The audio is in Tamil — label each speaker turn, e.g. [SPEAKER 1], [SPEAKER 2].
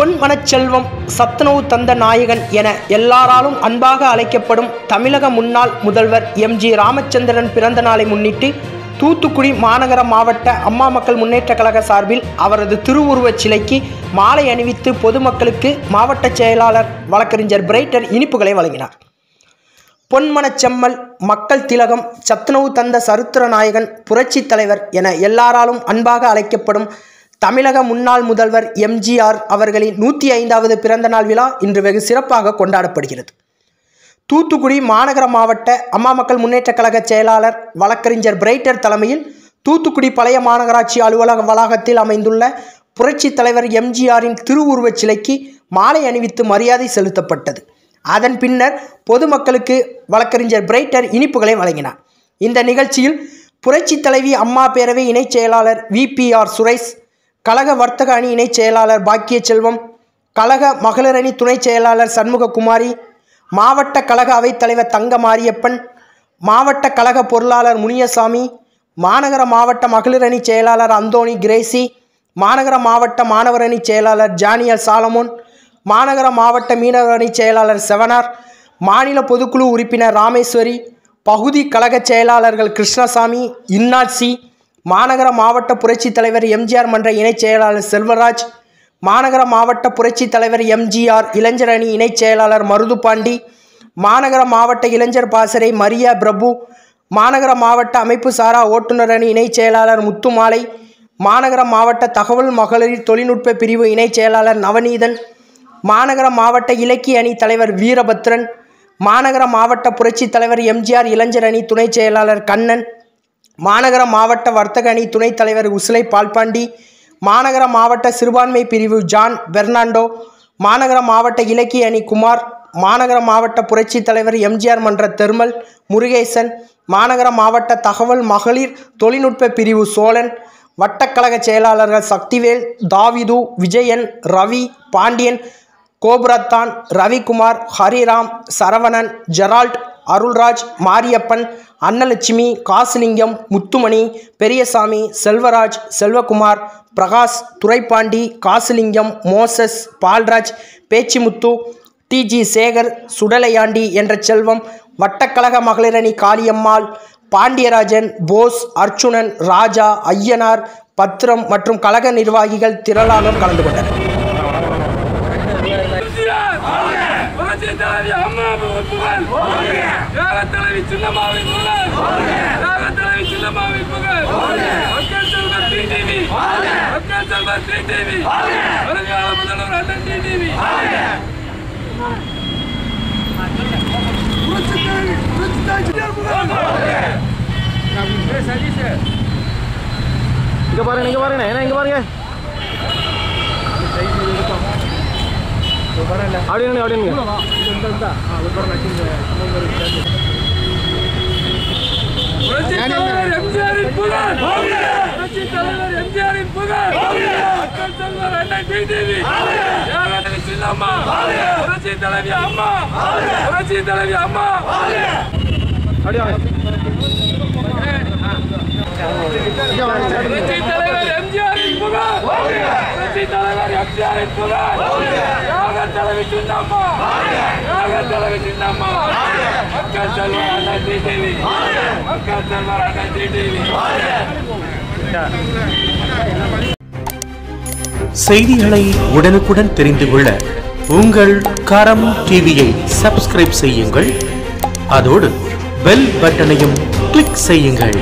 [SPEAKER 1] பொன் மனச்செல்வம் சத்துணவு தந்த நாயகன் என எல்லாராலும் அன்பாக அழைக்கப்படும் தமிழக முன்னாள் முதல்வர் எம்ஜி ராமச்சந்திரன் பிறந்த நாளை முன்னிட்டு தூத்துக்குடி மாநகர மாவட்ட அம்மா மக்கள் முன்னேற்ற கழக சார்பில் அவரது திருவுருவச் சிலைக்கு மாலை அணிவித்து பொதுமக்களுக்கு மாவட்ட செயலாளர் வழக்கறிஞர் பிரைட்டர் இனிப்புகளை வழங்கினார். பொன்மனச்செம்மல் மக்கள் திலகம் சத்துணவு தந்த சரித்திர நாயகன் புரட்சித் தலைவர் என எல்லாராலும் அன்பாக அழைக்கப்படும் தமிழக முன்னாள் முதல்வர் எம்ஜிஆர் அவர்களின் நூற்றி ஐந்தாவது பிறந்தநாள் விழா இன்று வெகு சிறப்பாக கொண்டாடப்படுகிறது. தூத்துக்குடி மாநகர மாவட்ட அம்மா மக்கள் முன்னேற்றக் கழக செயலாளர் வழக்கறிஞர் பிரைட்டர் தலைமையில் தூத்துக்குடி பழைய மாநகராட்சி அலுவலக வளாகத்தில் அமைந்துள்ள புரட்சித் தலைவர் எம்ஜிஆரின் திருவுருவச் சிலைக்கு மாலை அணிவித்து மரியாதை செலுத்தப்பட்டது. அதன் பின்னர் பொதுமக்களுக்கு வழக்கறிஞர் பிரைட்டர் இனிப்புகளை வழங்கினார். இந்த நிகழ்ச்சியில் புரட்சித் தலைவி அம்மா பேரவை இணைச் செயலாளர் விபிஆர் சுரேஷ் கழக வர்த்தக அணி இணைச் செயலாளர் பாக்கிய செல்வம் கழக மகளிரணி துணைச் செயலாளர் சண்முககுமாரி மாவட்ட கழக அவைத்தலைவர் தங்க மாரியப்பன் மாவட்ட கழக பொருளாளர் முனியசாமி மாநகர மாவட்ட மகளிரணி செயலாளர் அந்தோணி கிரேசி மாநகர மாவட்ட மாணவர் அணி செயலாளர் ஜானியல் சாலமோன் மாநகர மாவட்ட மீனவர் அணி செயலாளர் செவனார் மாநில பொதுக்குழு உறுப்பினர் ராமேஸ்வரி பகுதி கழக செயலாளர்கள் கிருஷ்ணசாமி இன்னாட்சி மாநகர மாவட்ட புரட்சித் தலைவர் எம்ஜிஆர் மன்ற இணைச் செயலாளர் செல்வராஜ் மாநகர மாவட்ட புரட்சித் தலைவர் எம்ஜிஆர் இளைஞர் அணி இணைச் செயலாளர் மருதுபாண்டி மாநகர மாவட்ட இளைஞர் பாசறை மரியா பிரபு மாநகர மாவட்ட அமைப்பு சாரா ஓட்டுநர் அணி இணைச் செயலாளர் முத்துமாலை மாநகர மாவட்ட தகவல் மகளிர் தொழில்நுட்ப பிரிவு இணைச் செயலாளர் நவநீதன் மாநகர மாவட்ட இலக்கிய அணி தலைவர் வீரபத்ரன் மாநகர மாவட்ட புரட்சித் தலைவர் எம்ஜிஆர் இளைஞர் அணி துணைச் செயலாளர் கண்ணன் மாநகர மாவட்ட வர்த்தக அணி துணைத் தலைவர் உசிலை பால்பாண்டி மாநகர மாவட்ட சிறுபான்மை பிரிவு ஜான் பெர்னாண்டோ மாநகர மாவட்ட இலக்கிய அணி குமார் மாநகர மாவட்ட புரட்சித் தலைவர் எம்ஜிஆர் மன்ற தெர்மல் முருகேசன் மாநகர மாவட்ட தகவல் மகளிர் தொழில்நுட்ப பிரிவு சோழன் வட்டக்கழக செயலாளர்கள் Sakthivel Thavithu Vijayan Ravi Pandian Gopurathan Ravikumar Hariram Saravanan Gerald Arulraj Mariappan Annalakshmi Kasilingam Muthumani Periyasamy Selvaraj Selvakumar Prakash Duraipandi Kasilingam Moses Paulraj Pechimuthu DG Sekar Sudalaiyandi என்ற செல்வம் வட்டக்கழக மகளிரணி காளியம்மாள் பாண்டியராஜன் போஸ் அர்ச்சுனன் ராஜா ஐயனார் பத்ரம் மற்றும் கழக நிர்வாகிகள் திரளாக கலந்து கொண்டனர்
[SPEAKER 2] புரட்சித் தலைவி அம்மாவின் புகழ் தியாகத் தலைவி சின்னம்மாவின் புகழ் தியாகத் தலைவி சின்னம்மாவின் புகழ் மக்கள் செல்வர் டிடிவி மக்கள் செல்வர் டிடிவி வருங்கால முதல்வர் அண்ணன் டிடிவி புரட்சித்
[SPEAKER 3] இங்க பாருங்க இங்க பாருங்க. ஏன்னா இங்க பாருங்க. அப்படி நில்லுங்க, அப்படி நில்லுங்க.
[SPEAKER 2] புரட்சித் தலைவர் எம்ஜிஆரின் புகழ். புரட்சித் தலைவர் எம்ஜிஆரின் புகழ். மக்கள் செல்வர் அண்ணன் தலைவி சின்னம்மா? புரட்சித் தலைவி அம்மா. தலைவி அம்மா.
[SPEAKER 3] அப்படியே வாங்க.
[SPEAKER 2] புரட்சித் தலைவர் எம்ஜிஆரின் புகழ் புரட்சித் தலைவர் எம்ஜிஆரின் புகழ் தியாகத் தலைவி சின்னம்மா தலைவி சின்னம்மா டிடிவி டிடிவி
[SPEAKER 4] செய்திகளை உடனுக்குடன் தெரிந்து கொள்ள உங்கள் கரம் டிவியை சப்ஸ்கிரைப் செய்யுங்கள். அதோடு பெல் பட்டனையும் கிளிக் செய்யுங்கள்.